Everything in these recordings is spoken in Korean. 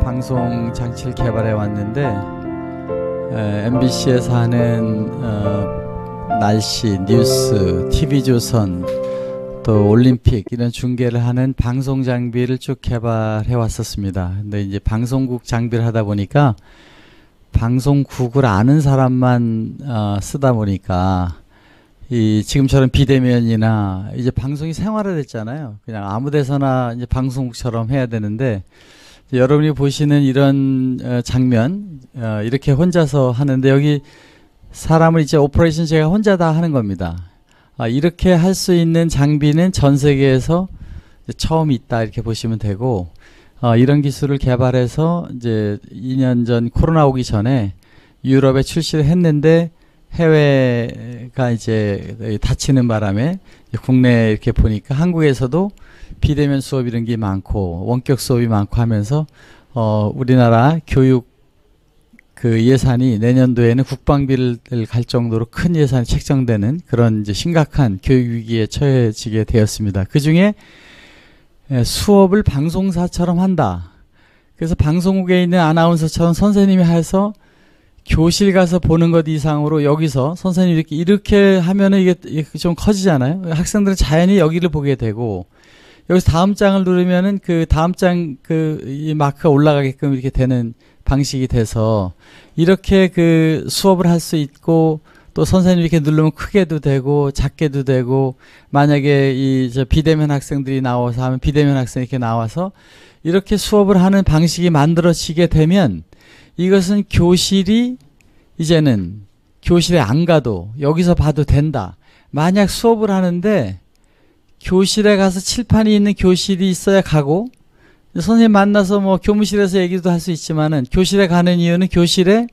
방송 장치를 개발해 왔는데 에, MBC에서 하는 어, 날씨, 뉴스, TV조선 또 올림픽 이런 중계를 하는 방송 장비를 쭉 개발해 왔었습니다. 근데 이제 방송국 장비를 하다 보니까 방송국을 아는 사람만 어, 쓰다 보니까 이 지금처럼 비대면이나 이제 방송이 생활화됐잖아요. 그냥 아무 데서나 이제 방송국처럼 해야 되는데 여러분이 보시는 이런 어, 장면 어, 이렇게 혼자서 하는데 여기 사람을 이제 operation 제가 혼자 다 하는 겁니다. 아, 이렇게 할 수 있는 장비는 전 세계에서 처음 있다 이렇게 보시면 되고 어, 이런 기술을 개발해서 이제 2년 전 코로나 오기 전에 유럽에 출시를 했는데 해외가 이제 닫히는 바람에 국내 이렇게 보니까 한국에서도 비대면 수업 이런 게 많고 원격 수업이 많고 하면서 어 우리나라 교육 그 예산이 내년도에는 국방비를 갈 정도로 큰 예산이 책정되는 그런 이제 심각한 교육 위기에 처해지게 되었습니다. 그 중에 수업을 방송사처럼 한다. 그래서 방송국에 있는 아나운서처럼 선생님이 해서 교실 가서 보는 것 이상으로 여기서 선생님이 이렇게, 이렇게 하면은 이게, 좀 커지잖아요. 학생들은 자연히 여기를 보게 되고 여기서 다음 장을 누르면은 그 다음 장 그 이 마크가 올라가게끔 이렇게 되는 방식이 돼서 이렇게 그 수업을 할 수 있고 또 선생님 이렇게 누르면 크게도 되고 작게도 되고 만약에 이 저 비대면 학생들이 나와서 하면 비대면 학생이 이렇게 나와서 이렇게 수업을 하는 방식이 만들어지게 되면 이것은 교실이 이제는 교실에 안 가도 여기서 봐도 된다. 만약 수업을 하는데 교실에 가서 칠판이 있는 교실이 있어야 가고 선생님 만나서 뭐 교무실에서 얘기도 할 수 있지만은 교실에 가는 이유는 교실에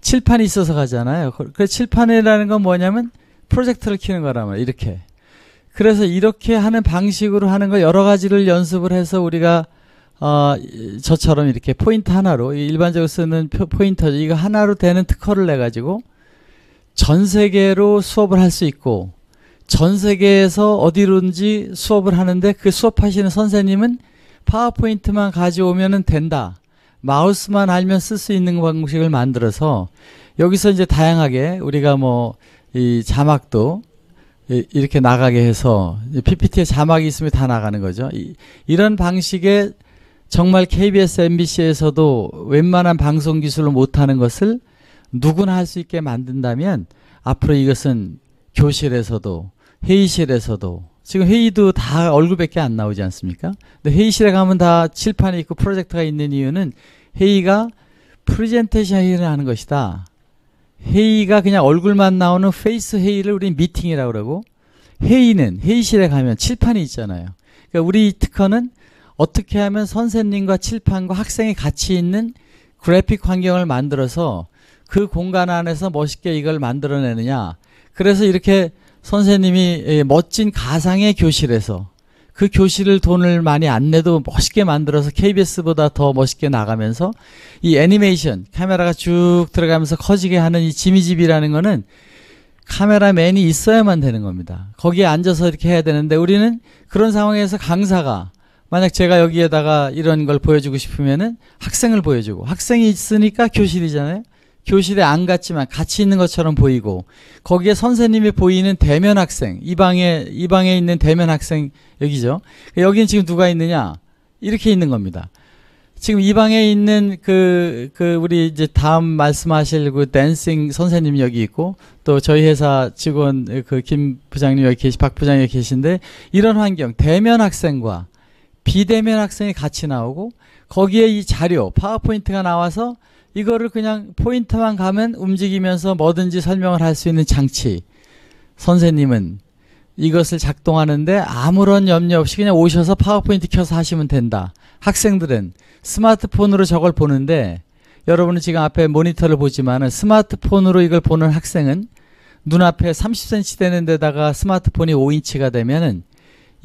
칠판이 있어서 가잖아요. 그 칠판이라는 건 뭐냐면 프로젝터를 키는 말이에요. 이렇게. 그래서 이렇게 하는 방식으로 하는 거 여러 가지를 연습을 해서 우리가 어, 저처럼 이렇게 포인트 하나로 일반적으로 쓰는 포인터 이거 하나로 되는 특허를 내 가지고 전 세계로 수업을 할 수 있고 전 세계에서 어디론지 수업을 하는데 그 수업하시는 선생님은 파워포인트만 가져오면 된다. 마우스만 알면 쓸 수 있는 방식을 만들어서 여기서 이제 다양하게 우리가 뭐 이 자막도 이렇게 나가게 해서 PPT에 자막이 있으면 다 나가는 거죠. 이, 런 방식의 정말 KBS, MBC에서도 웬만한 방송 기술로 못하는 것을 누구나 할 수 있게 만든다면 앞으로 이것은 교실에서도 회의실에서도 지금 회의도 다 얼굴밖에 안 나오지 않습니까? 근데 회의실에 가면 다 칠판이 있고 프로젝터가 있는 이유는 회의가 프레젠테이션 회의를 하는 것이다. 회의가 그냥 얼굴만 나오는 face 회의를 우리 미팅이라고 그러고 회의는 회의실에 가면 칠판이 있잖아요. 그러니까 우리 특허는 어떻게 하면 선생님과 칠판과 학생이 같이 있는 그래픽 환경을 만들어서 그 공간 안에서 멋있게 이걸 만들어내느냐. 그래서 이렇게 선생님이 예, 멋진 가상의 교실에서 그 교실을 돈을 많이 안 내도 멋있게 만들어서 KBS보다 더 멋있게 나가면서 이 애니메이션 카메라가 쭉 들어가면서 커지게 하는 이 지미집이라는 거는 카메라맨이 있어야만 되는 겁니다. 거기에 앉아서 이렇게 해야 되는데 우리는 그런 상황에서 강사가 만약 제가 여기에다가 이런 걸 보여주고 싶으면은 학생을 보여주고 학생이 있으니까 교실이잖아요. 교실에 안 갔지만 같이 있는 것처럼 보이고 거기에 선생님이 보이는 대면 학생 이 방에 이 방에 있는 대면 학생 여기죠. 여기는 지금 누가 있느냐 이렇게 있는 겁니다. 지금 이 방에 있는 그, 그, 우리 이제 다음 말씀하실 그 댄싱 선생님 여기 있고, 또 저희 회사 직원 그 김 부장님 여기 계시, 박 부장님 여기 계신데, 이런 환경, 대면 학생과 비대면 학생이 같이 나오고 거기에 이 자료 파워포인트가 나와서 이거를 그냥 포인트만 가면 움직이면서 뭐든지 설명을 할 수 있는 장치. 선생님은 이것을 작동하는데 아무런 염려 없이 그냥 오셔서 파워포인트 켜서 하시면 된다. 학생들은 스마트폰으로 저걸 보는데 여러분은 지금 앞에 모니터를 보지만은 스마트폰으로 이걸 보는 학생은 눈앞에 30cm 되는 데다가 스마트폰이 5인치가 되면은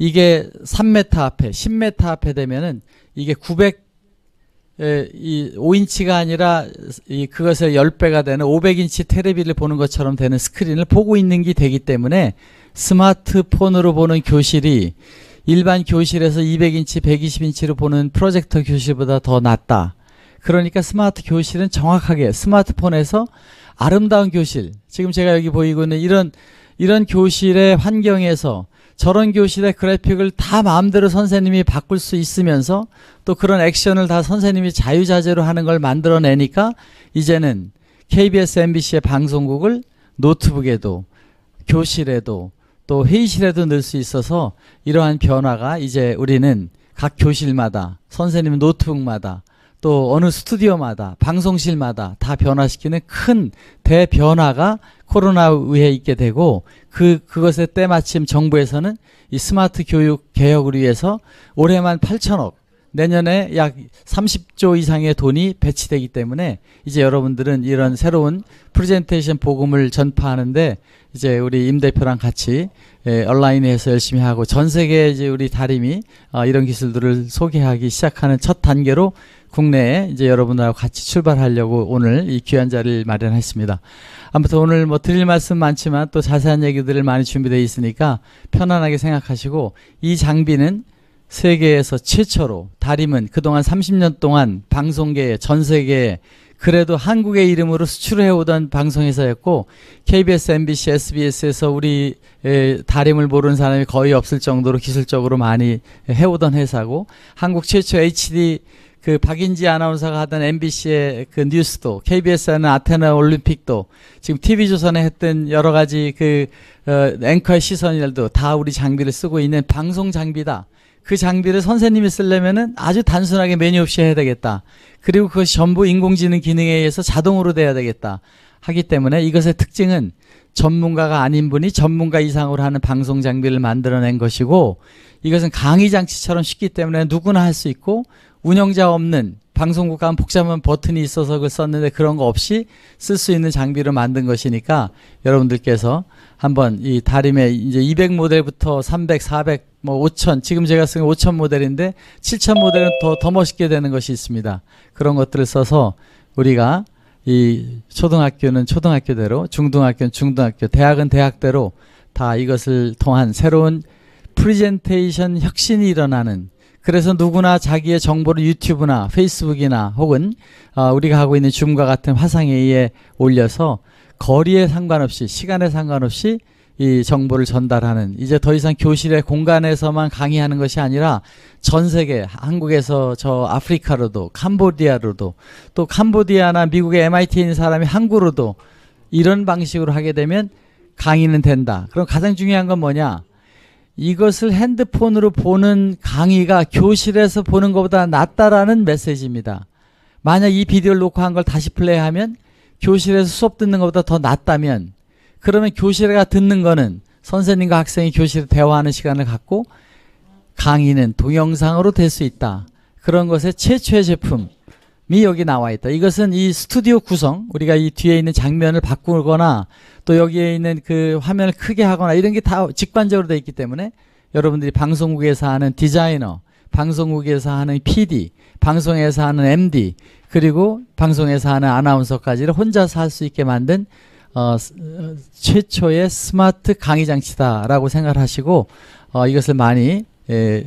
이게 3m 앞에 10m 앞에 되면은 이게 900 에, 이 5인치가 아니라 이 그것의 10배가 되는 500인치 테레비를 보는 것처럼 되는 스크린을 보고 있는 게 되기 때문에 스마트폰으로 보는 교실이 일반 교실에서 200인치, 120인치로 보는 프로젝터 교실보다 더 낫다. 그러니까 스마트 교실은 정확하게 스마트폰에서 아름다운 교실. 지금 제가 여기 보이고 있는 이런 이런 교실의 환경에서 저런 교실의 그래픽을 다 마음대로 선생님이 바꿀 수 있으면서 또 그런 액션을 다 선생님이 자유자재로 하는 걸 만들어내니까 이제는 KBS, MBC의 방송국을 노트북에도 교실에도 또 회의실에도 넣을 수 있어서 이러한 변화가 이제 우리는 각 교실마다 선생님 노트북마다 또 어느 스튜디오마다 방송실마다 다 변화시키는 큰 대변화가 코로나 후에 있게 되고 그 그것에 때마침 정부에서는 이 스마트 교육 개혁을 위해서 올해만 8천억 내년에 약 30조 이상의 돈이 배치되기 때문에 이제 여러분들은 이런 새로운 프레젠테이션 복음을 전파하는데 이제 우리 임 대표랑 같이 예, 온라인에서 열심히 하고 전 세계 이제 우리 다림이 어, 이런 기술들을 소개하기 시작하는 첫 단계로 국내에 이제 여러분들하고 같이 출발하려고 오늘 이 귀한 자리를 마련했습니다. 아무튼 오늘 뭐 드릴 말씀 많지만 또 자세한 얘기들을 많이 준비되어 있으니까 편안하게 생각하시고 이 장비는 세계에서 최초로 다림은 그동안 30년 동안 방송계에 전 세계에 그래도 한국의 이름으로 수출해 오던 방송회사였고 KBS, MBC, SBS에서 우리 다림을 모르는 사람이 거의 없을 정도로 기술적으로 많이 해오던 회사고 한국 최초 HD 그 박인지 아나운서가 하던 MBC의 그 뉴스도 KBS는 아테네 올림픽도 지금 TV조선에 했던 여러 가지 그 어, 앵커의 시선들도 다 우리 장비를 쓰고 있는 방송 장비다. 그 장비를 선생님이 쓰려면은 아주 단순하게 메뉴 없이 해야 되겠다. 그리고 그것이 전부 인공지능 기능에 의해서 자동으로 돼야 되겠다. 하기 때문에 이것의 특징은 전문가가 아닌 분이 전문가 이상으로 하는 방송 장비를 만들어낸 것이고 이것은 강의 장치처럼 쉽기 때문에 누구나 할 수 있고 운영자 없는 방송국 가면 복잡한 버튼이 있어서 그걸 썼는데 그런 거 없이 쓸 수 있는 장비를 만든 것이니까 여러분들께서 한번 이 다림의 이제 200 모델부터 300, 400, 뭐 5000, 지금 제가 쓰는 5000 모델인데 7000 모델은 더, 더 멋있게 되는 것이 있습니다. 그런 것들을 써서 우리가 이 초등학교는 초등학교대로, 중등학교는 중등학교, 대학은 대학대로 다 이것을 통한 새로운 프리젠테이션 혁신이 일어나는 그래서 누구나 자기의 정보를 유튜브나 페이스북이나 혹은 어, 우리가 하고 있는 줌과 같은 화상회의에 올려서 거리에 상관없이 시간에 상관없이 이 정보를 전달하는 이제 더 이상 교실의 공간에서만 강의하는 것이 아니라 전 세계 한국에서 저 아프리카로도 캄보디아로도 또 캄보디아나 미국의 MIT에 있는 사람이 한국으로도 이런 방식으로 하게 되면 강의는 된다. 그럼 가장 중요한 건 뭐냐? 이것을 핸드폰으로 보는 강의가 교실에서 보는 것보다 낫다라는 메시지입니다. 만약 이 비디오를 놓고 한 걸 다시 플레이하면 교실에서 수업 듣는 것보다 더 낫다면 그러면 교실에 가 듣는 거는 선생님과 학생이 교실에 대화하는 시간을 갖고 강의는 동영상으로 될 수 있다. 그런 것의 최초의 제품 이 여기 나와 있다. 이것은 이 스튜디오 구성, 우리가 이 뒤에 있는 장면을 바꾸거나 또 여기에 있는 그 화면을 크게 하거나 이런 게 다 직관적으로 되어 있기 때문에 여러분들이 방송국에서 하는 디자이너, 방송국에서 하는 PD, 방송에서 하는 MD, 그리고 방송에서 하는 아나운서까지를 혼자서 할 수 있게 만든 어, 최초의 스마트 강의 장치다라고 생각하시고 어, 이것을 많이 에,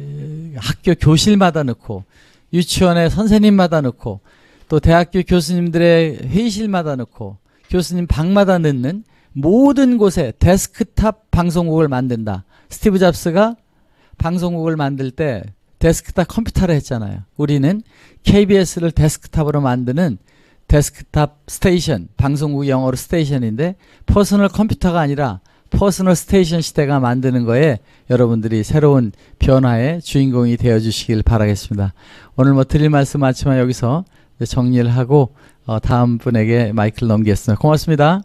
학교 교실마다 넣고 유치원의 선생님마다 넣고 또 대학교 교수님들의 회의실마다 넣고 교수님 방마다 넣는 모든 곳에 데스크탑 방송국을 만든다. 스티브 잡스가 방송국을 만들 때 데스크탑 컴퓨터를 했잖아요. 우리는 KBS를 데스크탑으로 만드는 데스크탑 station, 방송국 영어로 station인데 퍼스널 컴퓨터가 아니라 personal station 시대가 만드는 거에 여러분들이 새로운 변화의 주인공이 되어 주시길 바라겠습니다. 오늘 뭐 드릴 말씀 많지만 여기서 정리를 하고 어 다음 분에게 마이크를 넘기겠습니다. 고맙습니다.